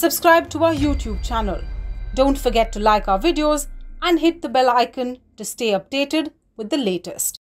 subscribe to our YouTube channel. Don't forget to like our videos and hit the bell icon to stay updated with the latest.